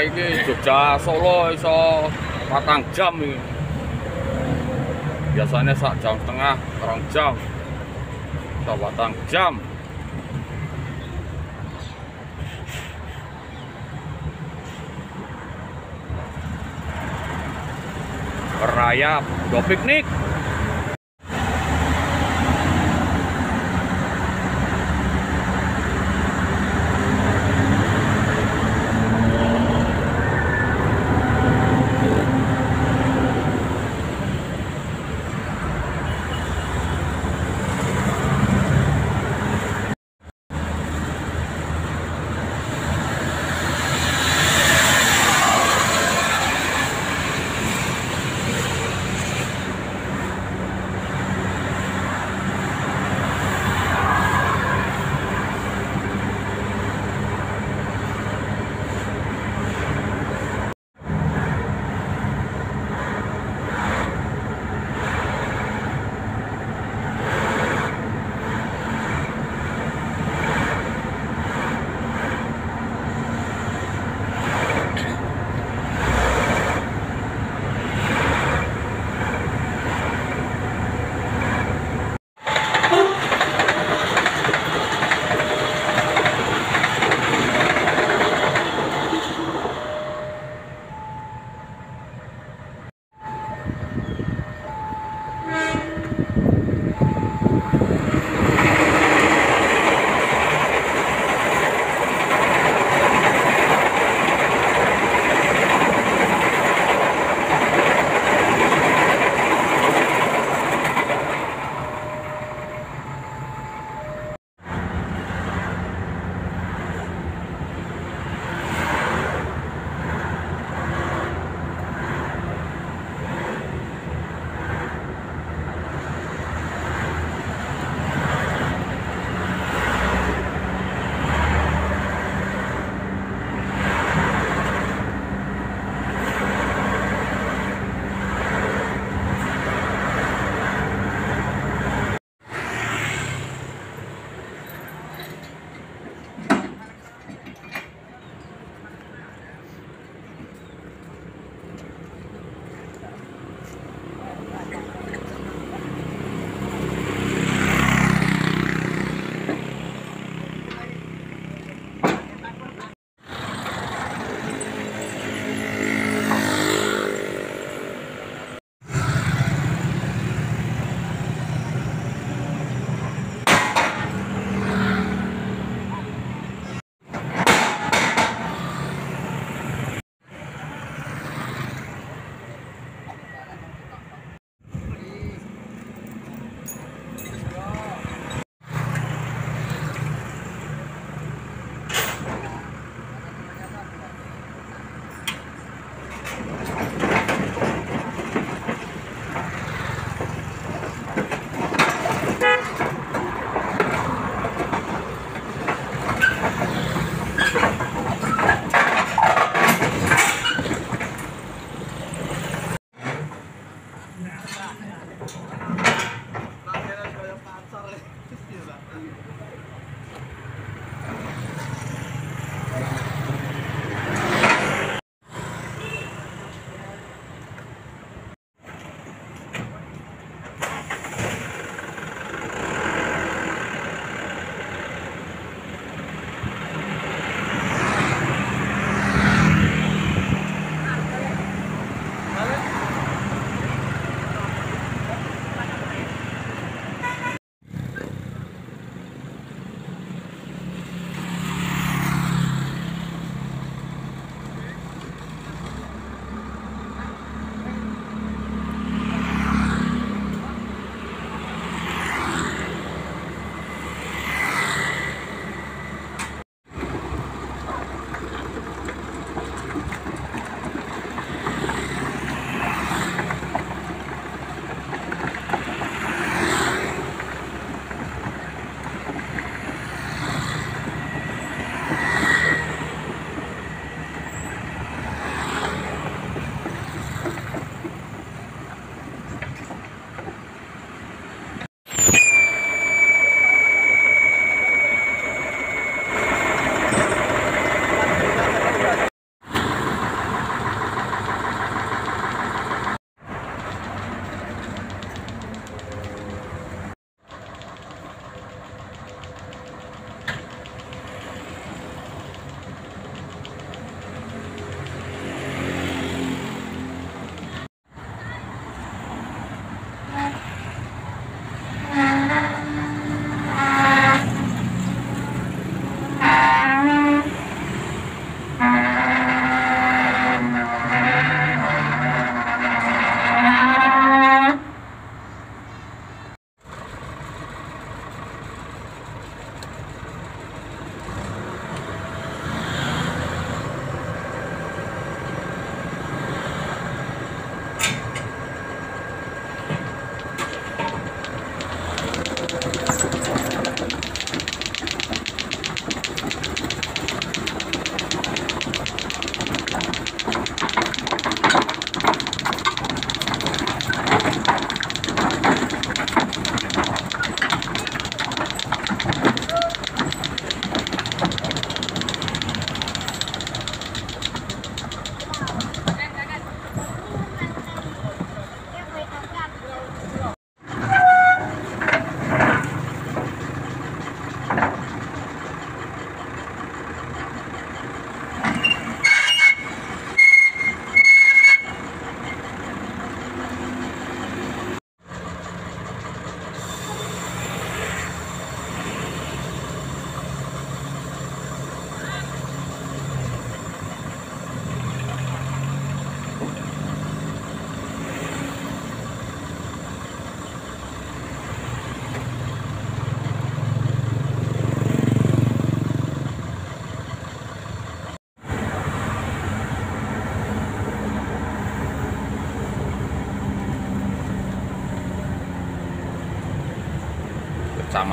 Ini Jogja Solo iso patang jam ini. Biasanya sak jam setengah, kurang jam. Iso patang jam. Berayap, do piknik.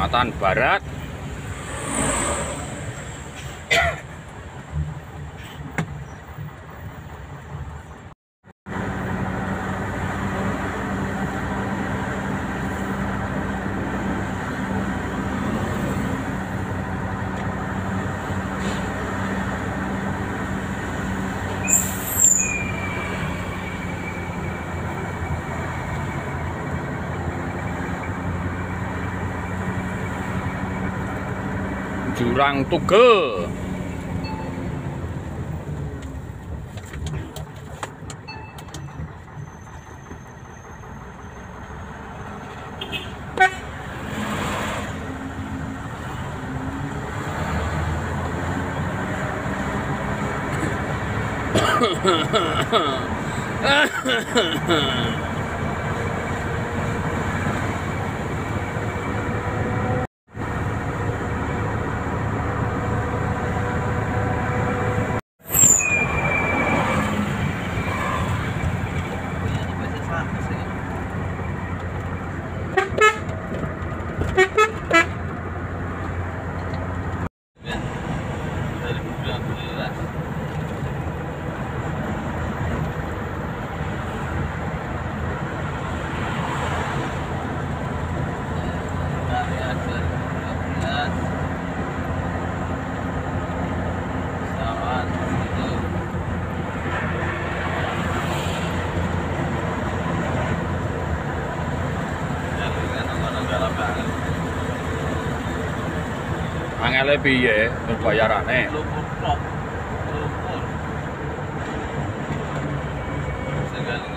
Kecamatan Barat răng tu cơ Ha ha ha ha. Angele piye bayarane? Iki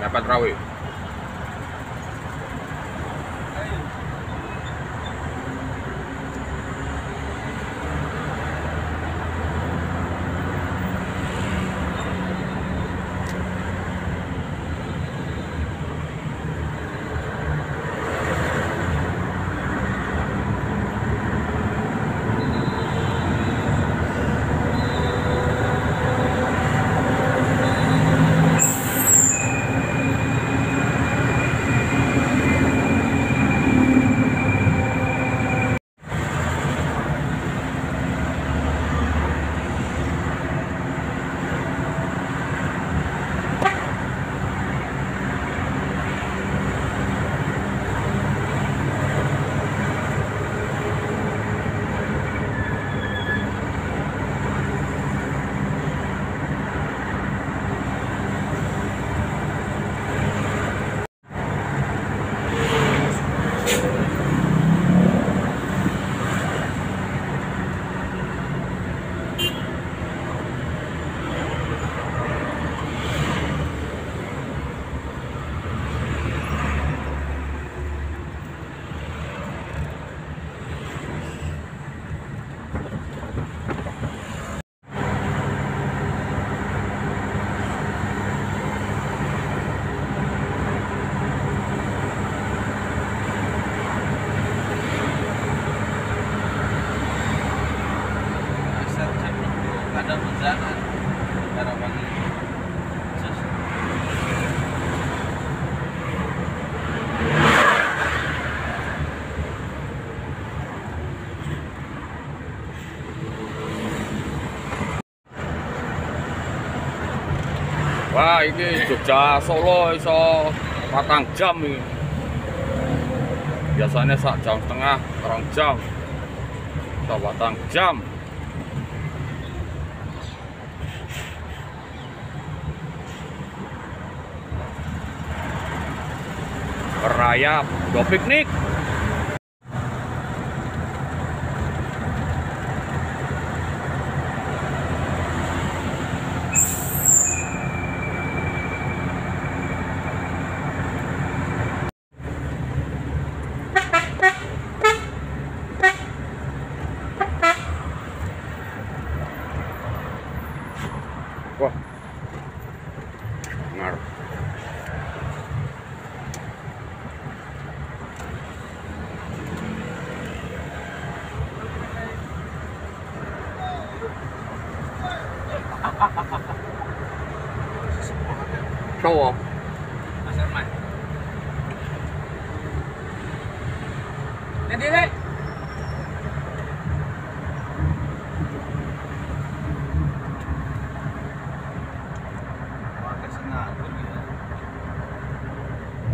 dapat rawi. Ini Jogja Solo iso patang jam ini. Biasanya sak jam setengah, orang jam. Iso patang jam. Berayap, do piknik.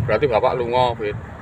Berarti bapak lunga, Fit.